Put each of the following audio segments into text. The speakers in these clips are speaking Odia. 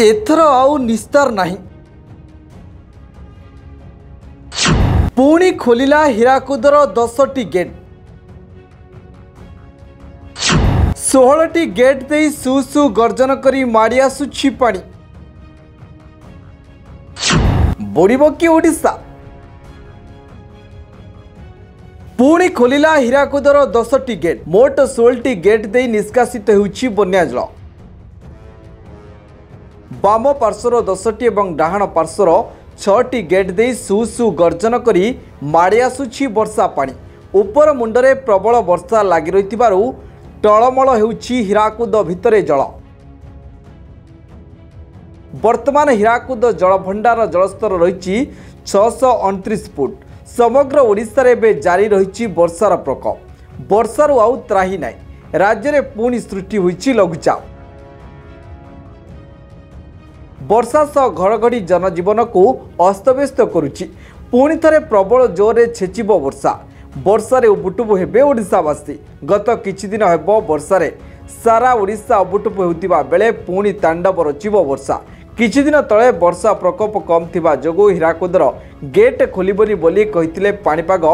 ଏଥର ଆଉ ନିସ୍ତାର ନାହିଁ। ପୁଣି ଖୋଲିଲା ହୀରାକୁଦର ଦଶଟି ଗେଟ୍। ଷୋହଳଟି ଗେଟ୍ ଦେଇ ସୁ ସୁ ଗର୍ଜନ କରି ମାଡ଼ି ଆସୁଛି ପାଣି। ବୁଡ଼ିବ କି ଓଡ଼ିଶା? ପୁଣି ଖୋଲିଲା ହୀରାକୁଦର ଦଶଟି ଗେଟ୍। ମୋଟ ଷୋହଳଟି ଗେଟ୍ ଦେଇ ନିଷ୍କାସିତ ହେଉଛି ବନ୍ୟା ଜଳ ବାମ ପାର୍ଶ୍ୱର ଦଶଟି ଏବଂ ଡାହାଣ ପାର୍ଶ୍ୱର ଛଅଟି ଗେଟ୍ ଦେଇ ସୁ ସୁ ଗର୍ଜନ କରି ମାଡ଼ି ଆସୁଛି ବର୍ଷା ପାଣି ଉପର ମୁଣ୍ଡରେ ପ୍ରବଳ ବର୍ଷା ଲାଗି ରହିଥିବାରୁ ଟଳମଳ ହେଉଛି ହୀରାକୁଦ ଭିତରେ ଜଳ। ବର୍ତ୍ତମାନ ହୀରାକୁଦ ଜଳଭଣ୍ଡାର ଜଳସ୍ତର ରହିଛି ଛଅଶହ ଅଣତିରିଶ ଫୁଟ। ସମଗ୍ର ଓଡ଼ିଶାରେ ଏବେ ଜାରି ରହିଛି ବର୍ଷାର ପ୍ରକୋପ। ବର୍ଷାରୁ ଆଉ ତ୍ରାହି ନାହିଁ। ରାଜ୍ୟରେ ପୁଣି ସୃଷ୍ଟି ହୋଇଛି ଲଘୁଚାପ। ବର୍ଷା ସହ ଘଡ଼ଘଡ଼ି ଜନଜୀବନକୁ ଅସ୍ତବ୍ୟସ୍ତ କରୁଛି। ପୁଣି ଥରେ ପ୍ରବଳ ଜୋରରେ ଛେଚିବ ବର୍ଷା। ବର୍ଷାରେ ଉବୁଟୁବୁ ହେବେ ଓଡ଼ିଶାବାସୀ। ଗତ କିଛି ଦିନ ହେବ ବର୍ଷାରେ ସାରା ଓଡ଼ିଶା ଉବୁଟୁବୁ ହେଉଥିବା ବେଳେ ପୁଣି ତାଣ୍ଡବ ରଚିବ ବର୍ଷା। କିଛି ଦିନ ତଳେ ବର୍ଷା ପ୍ରକୋପ କମ୍ ଥିବା ଯୋଗୁଁ ହୀରାକୁଦର ଗେଟ୍ ଖୋଲିବନି ବୋଲି କହିଥିଲେ ପାଣିପାଗ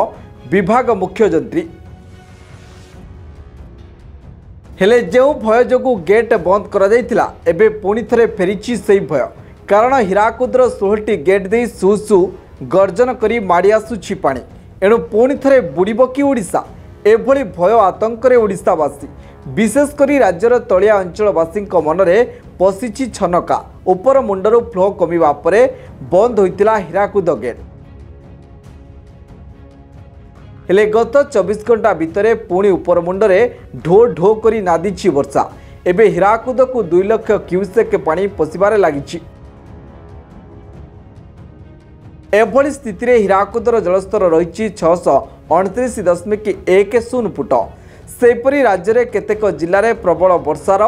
ବିଭାଗ ମୁଖ୍ୟ ଯନ୍ତ୍ରୀ ହେଲେ ଯେଉଁ ଭୟ ଯୋଗୁଁ ଗେଟ୍ ବନ୍ଦ କରାଯାଇଥିଲା ଏବେ ପୁଣି ଥରେ ଫେରିଛି ସେହି ଭୟ। କାରଣ ହୀରାକୁଦର ଷୋହଳଟି ଗେଟ୍ ଦେଇ ସୁ ସୁ ଗର୍ଜନ କରି ମାଡ଼ି ଆସୁଛି ପାଣି। ଏଣୁ ପୁଣି ଥରେ ବୁଡ଼ିବ କି ଓଡ଼ିଶା? ଏଭଳି ଭୟ ଆତଙ୍କରେ ଓଡ଼ିଶାବାସୀ। ବିଶେଷ କରି ରାଜ୍ୟର ତଳିଆ ଅଞ୍ଚଳବାସୀଙ୍କ ମନରେ ପଶିଛି ଛନକା। ଉପର ମୁଣ୍ଡରୁ ଫ୍ଲୋ କମିବା ପରେ ବନ୍ଦ ହୋଇଥିଲା ହୀରାକୁଦ ଗେଟ୍। ହେଲେ ଗତ ଚବିଶ ଘଣ୍ଟା ଭିତରେ ପୁଣି ଉପର ମୁଣ୍ଡରେ ଢୋ ଢୋ କରି ନାଦିଛି ବର୍ଷା। ଏବେ ହୀରାକୁଦକୁ ଦୁଇ ଲକ୍ଷ କ୍ୟୁସେକ୍ ପାଣି ପଶିବାରେ ଲାଗିଛି। ଏଭଳି ସ୍ଥିତିରେ ହୀରାକୁଦର ଜଳସ୍ତର ରହିଛି ଛଅଶହ ଅଣତିରିଶ ଦଶମିକ ଏକ ଶୂନ ଫୁଟ। ସେହିପରି ରାଜ୍ୟରେ କେତେକ ଜିଲ୍ଲାରେ ପ୍ରବଳ ବର୍ଷାର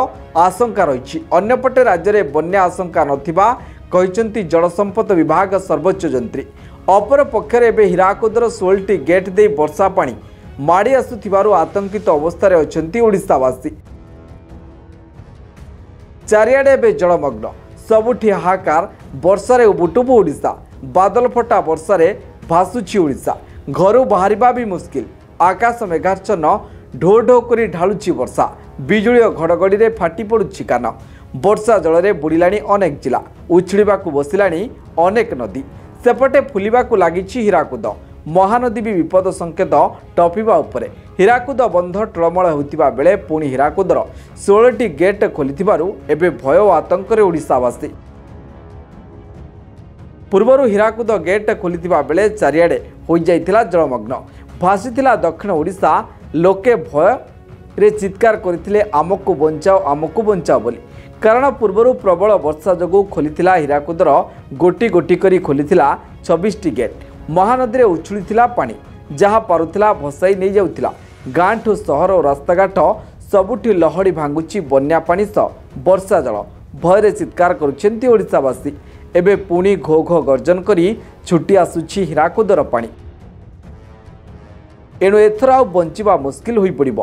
ଆଶଙ୍କା ରହିଛି। ଅନ୍ୟପଟେ ରାଜ୍ୟରେ ବନ୍ୟା ଆଶଙ୍କା ନଥିବା କହିଛନ୍ତି ଜଳସମ୍ପଦ ବିଭାଗ ସର୍ବୋଚ୍ଚ ଯନ୍ତ୍ରୀ। ଅପରପକ୍ଷରେ ଏବେ ହୀରାକୁଦର ଷୋହଳଟି ଗେଟ୍ ଦେଇ ବର୍ଷା ପାଣି ମାଡ଼ି ଆସୁଥିବାରୁ ଆତଙ୍କିତ ଅବସ୍ଥାରେ ଅଛନ୍ତି ଓଡ଼ିଶାବାସୀ। ଚାରିଆଡ଼େ ଏବେ ଜଳମଗ୍ନ। ସବୁଠି ହାହାକାର। ବର୍ଷାରେ ଉବୁଟୁବୁ ଓଡ଼ିଶା। ବାଦଲ ଫଟା ବର୍ଷାରେ ଭାସୁଛି ଓଡ଼ିଶା। ଘରୁ ବାହାରିବା ବି ମୁସ୍କିଲ। ଆକାଶ ମେଘାଚ୍ଛନ୍ନ ଢୋ ଢୋ କରି ଢାଳୁଛି ବର୍ଷା। ବିଜୁଳି ଓ ଘଡ଼ଘଡ଼ିରେ ଫାଟି ପଡ଼ୁଛି କାନ। ବର୍ଷା ଜଳରେ ବୁଡ଼ିଲାଣି ଅନେକ ଜିଲ୍ଲା। ଉଛୁଳିବାକୁ ବସିଲାଣି ଅନେକ ନଦୀ। ସେପଟେ ଫୁଲିବାକୁ ଲାଗିଛି ହୀରାକୁଦ। ମହାନଦୀ ବି ବିପଦ ସଂକେତ ଟପିବା ଉପରେ। ହୀରାକୁଦ ବନ୍ଧ ଟଳମଳ ହେଉଥିବା ବେଳେ ପୁଣି ହୀରାକୁଦର ଷୋହଳଟି ଗେଟ୍ ଖୋଲିଥିବାରୁ ଏବେ ଭୟ ଓ ଆତଙ୍କରେ ଓଡ଼ିଶାବାସୀ। ପୂର୍ବରୁ ହୀରାକୁଦ ଗେଟ୍ ଖୋଲିଥିବା ବେଳେ ଚାରିଆଡ଼େ ହୋଇଯାଇଥିଲା ଜଳମଗ୍ନ। ଭାସିଥିଲା ଦକ୍ଷିଣ ଓଡ଼ିଶା। ଲୋକେ ଭୟରେ ଚିତ୍କାର କରିଥିଲେ ଆମକୁ ବଞ୍ଚାଅ ଆମକୁ ବଞ୍ଚାଅ ବୋଲି। କାରଣ ପୂର୍ବରୁ ପ୍ରବଳ ବର୍ଷା ଯୋଗୁଁ ଖୋଲିଥିଲା ହୀରାକୁଦର ଗୋଟି ଗୋଟି କରି ଖୋଲିଥିଲା ଛବିଶଟି ଗେଟ୍। ମହାନଦୀରେ ଉଛୁଳିଥିଲା ପାଣି ଯାହା ପାରୁଥିଲା ଭସାଇ ନେଇଯାଉଥିଲା। ଗାଁଠୁ ସହର ଓ ରାସ୍ତାଘାଟ ସବୁଠି ଲହଡ଼ି ଭାଙ୍ଗୁଛି ବନ୍ୟା ପାଣି ସହ। ବର୍ଷା ଜଳ ଭୟରେ ଚିତ୍କାର କରୁଛନ୍ତି ଓଡ଼ିଶାବାସୀ। ଏବେ ପୁଣି ଘୋ ଘୋ ଗର୍ଜନ କରି ଛୁଟି ଆସୁଛି ହୀରାକୁଦର ପାଣି। ଏଣୁ ଏଥର ଆଉ ବଞ୍ଚିବା ମୁସ୍କିଲ ହୋଇପଡ଼ିବ।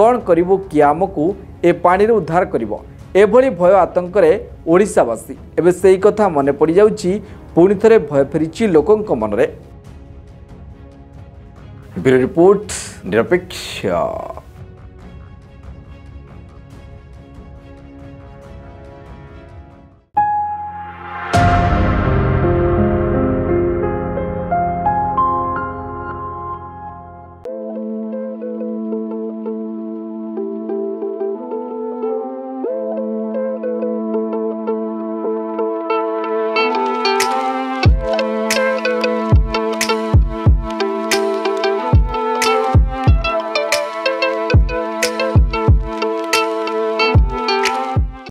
କ'ଣ କରିବୁ କିଏ ଆମକୁ ଏ ପାଣିରୁ ଉଦ୍ଧାର କରିବ? ଏଭଳି ଭୟ ଆତଙ୍କରେ ଓଡ଼ିଶାବାସୀ। ଏବେ ସେଇ କଥା ମନେ ପଡ଼ିଯାଉଛି ପୁଣି ଥରେ ଭୟ ଫେରିଛି ଲୋକଙ୍କ ମନରେ। ରିପୋର୍ଟ ନିରପେକ୍ଷ।